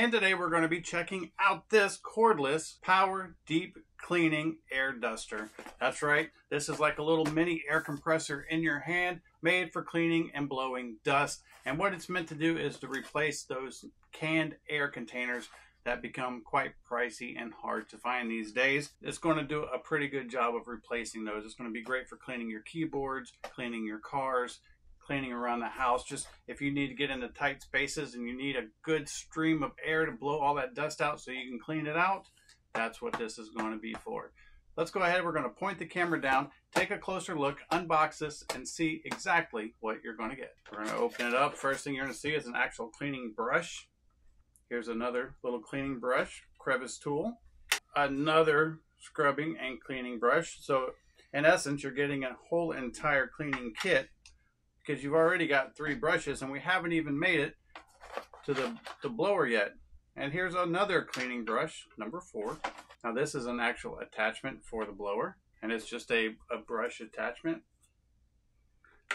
And today we're going to be checking out this cordless power deep cleaning air duster. That's right, this is like a little mini air compressor in your hand made for cleaning and blowing dust. And what it's meant to do is to replace those canned air containers that become quite pricey and hard to find these days. It's going to do a pretty good job of replacing those. It's going to be great for cleaning your keyboards, cleaning your cars, cleaning around the house. Just if you need to get into tight spaces and you need a good stream of air to blow all that dust out so you can clean it out, that's what this is going to be for. Let's go ahead. We're going to point the camera down, take a closer look, unbox this, and see exactly what you're going to get. We're going to open it up. First thing you're going to see is an actual cleaning brush. Here's another little cleaning brush, crevice tool, another scrubbing and cleaning brush. So in essence, you're getting a whole entire cleaning kit because you've already got three brushes and we haven't even made it to the, the blower yet. And here's another cleaning brush, number four. Now this is an actual attachment for the blower and it's just a, a brush attachment.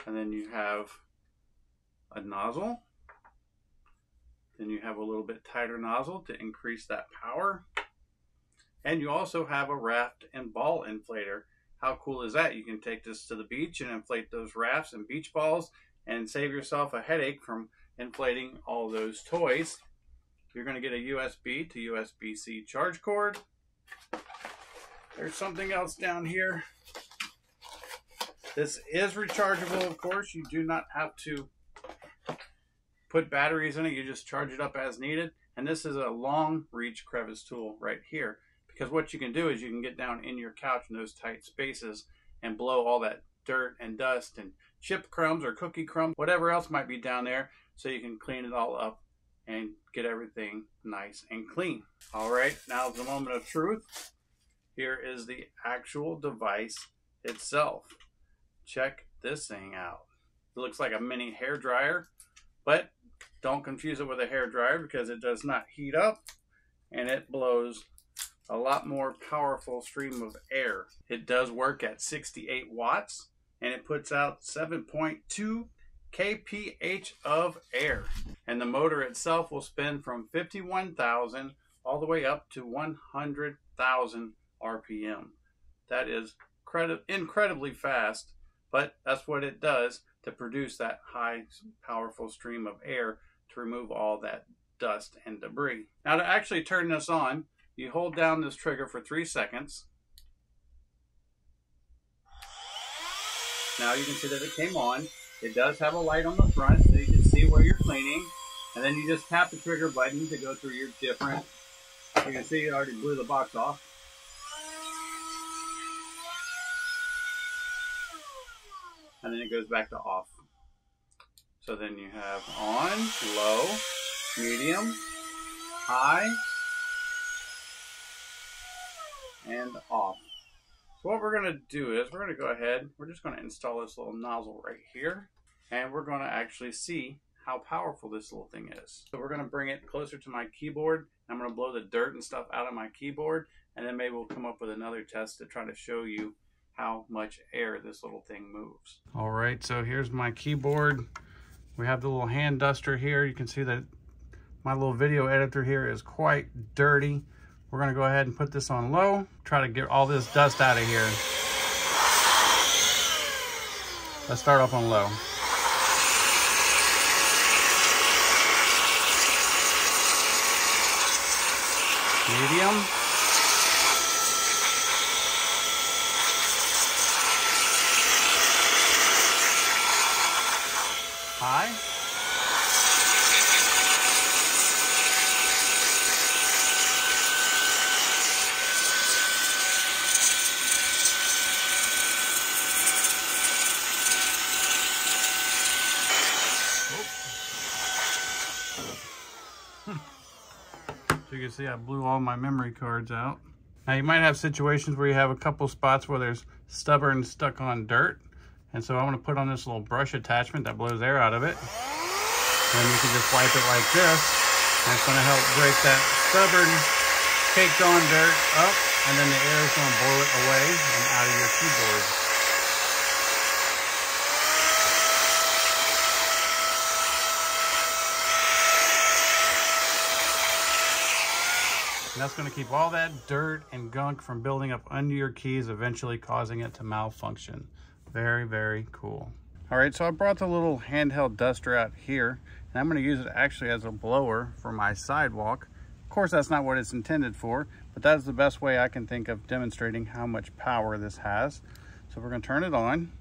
And then you have a nozzle. Then you have a little bit tighter nozzle to increase that power. And you also have a raft and ball inflator how cool is that? You can take this to the beach and inflate those rafts and beach balls and save yourself a headache from inflating all those toys. You're going to get a USB to USB-C charge cord. There's something else down here. This is rechargeable, of course. You do not have to put batteries in it. You just charge it up as needed. And this is a long reach crevice tool right here. Because what you can do is you can get down in your couch in those tight spaces and blow all that dirt and dust and chip crumbs or cookie crumbs, whatever else might be down there, so you can clean it all up and get everything nice and clean. All right, now the moment of truth. Here is the actual device itself. Check this thing out. It looks like a mini hair dryer, but don't confuse it with a hair dryer because it does not heat up and it blows a lot more powerful stream of air. It does work at 68 watts and it puts out 7.2 kph of air. And the motor itself will spin from 51,000 all the way up to 100,000 RPM. That is incredibly fast, but that's what it does to produce that high powerful stream of air to remove all that dust and debris. Now to actually turn this on, you hold down this trigger for three seconds. Now you can see that it came on. It does have a light on the front so you can see where you're cleaning. And then you just tap the trigger button to go through your different, you can see it already blew the box off. And then it goes back to off. So then you have on, low, medium, high, and off. So what we're going to do is we're going to go ahead, we're just going to install this little nozzle right here, and we're going to actually see how powerful this little thing is. So we're going to bring it closer to my keyboard. I'm going to blow the dirt and stuff out of my keyboard, and then maybe we'll come up with another test to try to show you how much air this little thing moves. All right, so here's my keyboard. We have the little hand duster here. You can see that my little video editor here is quite dirty. We're gonna go ahead and put this on low, try to get all this dust out of here. Let's start off on low. Medium. High. You can see I blew all my memory cards out. Now you might have situations where you have a couple spots where there's stubborn stuck on dirt. And so I'm gonna put on this little brush attachment that blows air out of it. And you can just wipe it like this. And it's gonna help break that stubborn caked on dirt up. And then the air is gonna blow it away and out of your keyboard. And that's going to keep all that dirt and gunk from building up under your keys, eventually causing it to malfunction. Very, very cool. All right, so I brought the little handheld duster out here, and I'm going to use it actually as a blower for my sidewalk. Of course, that's not what it's intended for, but that's the best way I can think of demonstrating how much power this has. So we're going to turn it on.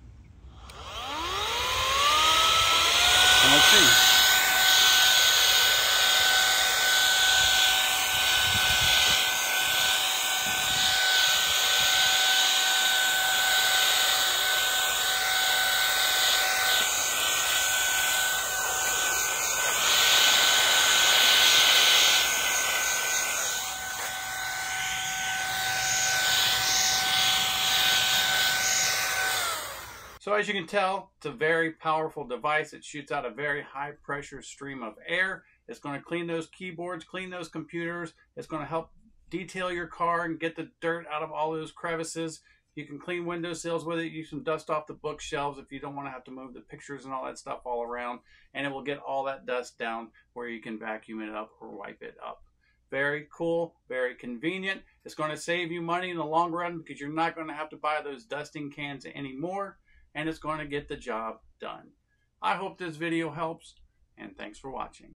And let's see. So as you can tell, it's a very powerful device. It shoots out a very high pressure stream of air. It's going to clean those keyboards, clean those computers. It's going to help detail your car and get the dirt out of all those crevices. You can clean windowsills with it. You can dust off the bookshelves if you don't want to have to move the pictures and all that stuff all around. And it will get all that dust down where you can vacuum it up or wipe it up. Very cool, very convenient. It's going to save you money in the long run because you're not going to have to buy those dusting cans anymore and it's going to get the job done. I hope this video helps and thanks for watching.